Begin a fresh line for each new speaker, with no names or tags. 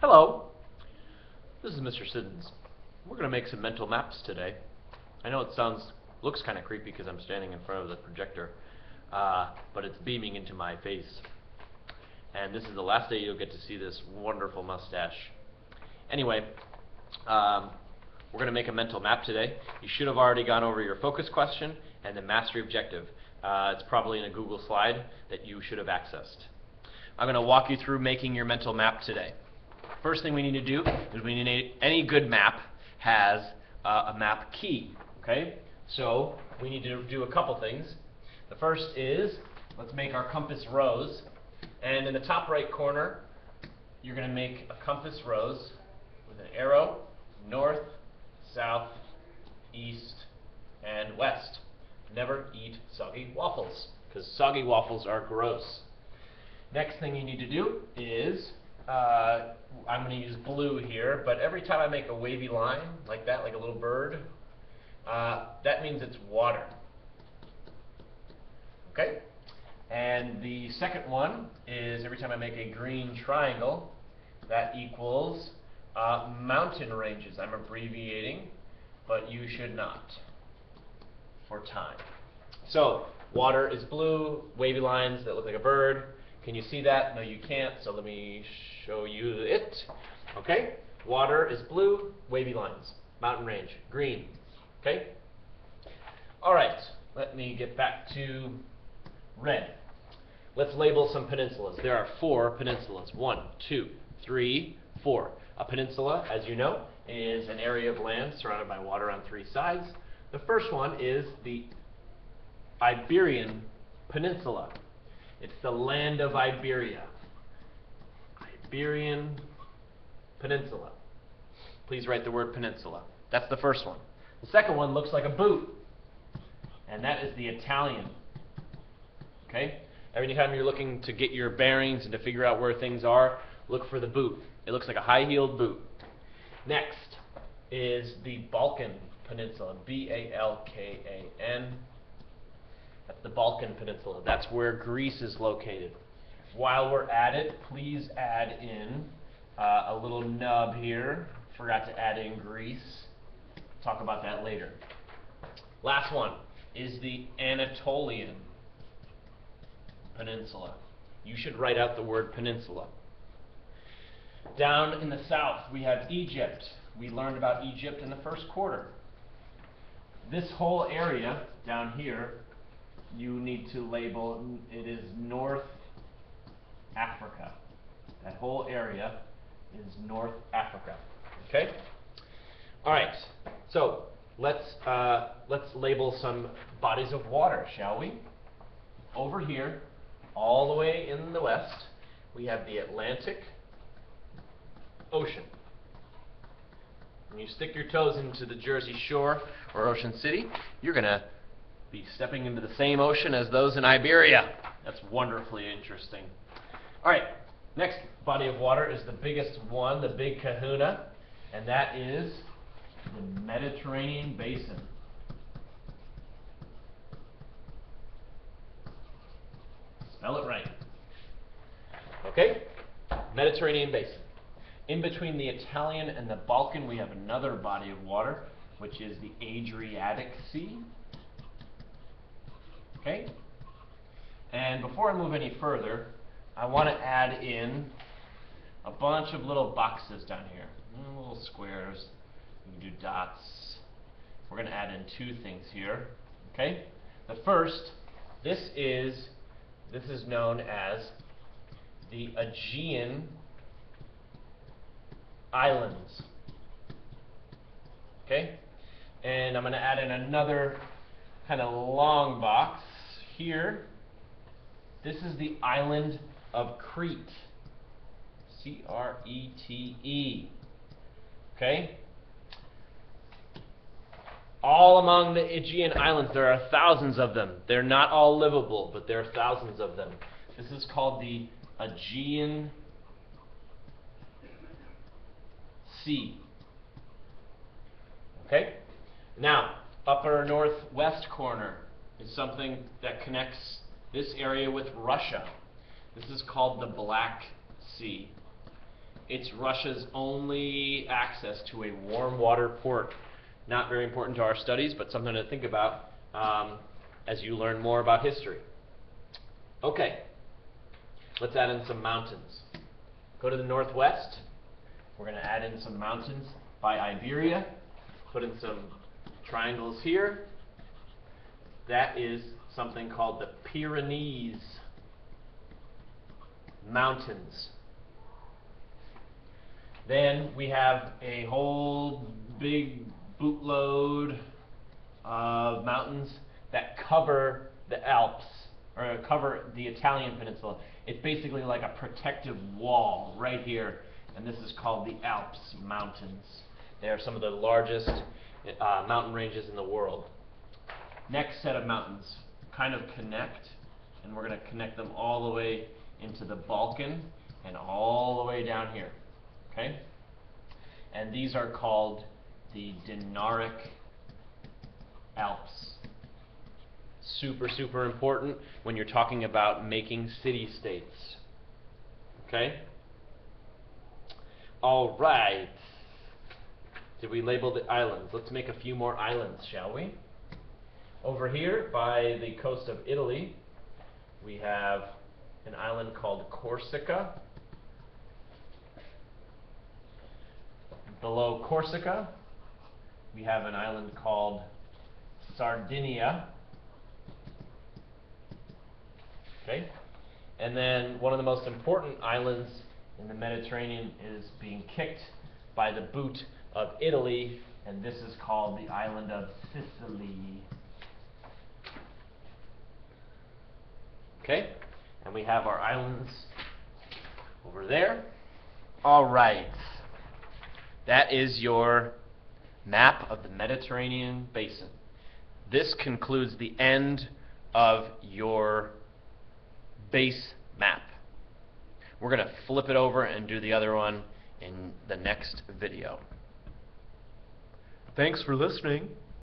Hello, this is Mr. Siddons. We're going to make some mental maps today. I know it sounds, looks kind of creepy because I'm standing in front of the projector, uh, but it's beaming into my face. And this is the last day you'll get to see this wonderful mustache. Anyway, um, we're going to make a mental map today. You should have already gone over your focus question and the mastery objective. Uh, it's probably in a Google slide that you should have accessed. I'm going to walk you through making your mental map today. First thing we need to do is we need any good map has uh, a map key. Okay, so we need to do a couple things. The first is let's make our compass rose, and in the top right corner, you're going to make a compass rose with an arrow north, south, east, and west. Never eat soggy waffles because soggy waffles are gross. Next thing you need to do is uh, I'm going to use blue here, but every time I make a wavy line like that, like a little bird, uh, that means it's water. Okay? And the second one is every time I make a green triangle, that equals uh, mountain ranges. I'm abbreviating, but you should not for time. So, water is blue, wavy lines that look like a bird. Can you see that? No, you can't, so let me show you it. Okay? Water is blue, wavy lines. Mountain range, green. Okay? All right, let me get back to red. Let's label some peninsulas. There are four peninsulas. One, two, three, four. A peninsula, as you know, is an area of land surrounded by water on three sides. The first one is the Iberian Peninsula. It's the land of Iberia. Iberian Peninsula. Please write the word peninsula. That's the first one. The second one looks like a boot, and that is the Italian. Okay? Every time you're looking to get your bearings and to figure out where things are, look for the boot. It looks like a high-heeled boot. Next is the Balkan Peninsula, B-A-L-K-A-N. The Balkan Peninsula. That's where Greece is located. While we're at it, please add in uh, a little nub here. Forgot to add in Greece. Talk about that later. Last one is the Anatolian Peninsula. You should write out the word peninsula. Down in the south, we have Egypt. We learned about Egypt in the first quarter. This whole area down here, you need to label, it is North Africa. That whole area is North Africa. Okay? All right. So let's uh, let's label some bodies of water, shall we? Over here, all the way in the west, we have the Atlantic Ocean. When you stick your toes into the Jersey Shore or Ocean City, you're to be stepping into the same ocean as those in Iberia. That's wonderfully interesting. All right, next body of water is the biggest one, the big kahuna, and that is the Mediterranean Basin. Spell it right. Okay? Mediterranean Basin. In between the Italian and the Balkan, we have another body of water, which is the Adriatic Sea. Okay? And before I move any further, I want to add in a bunch of little boxes down here. Mm, little squares. We can do dots. We're going to add in two things here. Okay? The first, this is this is known as the Aegean Islands. Okay? And I'm going to add in another kind of long box here. This is the island of Crete. C R E T E. Okay? All among the Aegean Islands, there are thousands of them. They're not all livable, but there are thousands of them. This is called the Aegean Sea. Okay? Now, upper northwest corner is something that connects this area with Russia. This is called the Black Sea. It's Russia's only access to a warm water port. Not very important to our studies, but something to think about um, as you learn more about history. Okay, let's add in some mountains. Go to the northwest. We're going to add in some mountains by Iberia. Put in some triangles here. That is something called the Pyrenees Mountains. Then we have a whole big bootload of mountains that cover the Alps, or cover the Italian peninsula. It's basically like a protective wall right here, and this is called the Alps Mountains. They are some of the largest uh, mountain ranges in the world. Next set of mountains kind of connect, and we're going to connect them all the way into the Balkan and all the way down here. Okay? And these are called the Dinaric Alps. Super, super important when you're talking about making city-states. Okay? All right. Did we label the islands? Let's make a few more islands, shall we? Over here, by the coast of Italy, we have an island called Corsica. Below Corsica, we have an island called Sardinia. Okay? And then one of the most important islands in the Mediterranean is being kicked by the boot of Italy, and this is called the island of Sicily. Okay? And we have our islands over there. All right. That is your map of the Mediterranean basin. This concludes the end of your base map. We're going to flip it over and do the other one in the next video.
Thanks for listening.